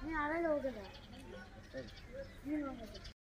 ನೀನು ಆಡಲ್ಲ ಹೋಗದ ನೀನು ಹೋಗೋದು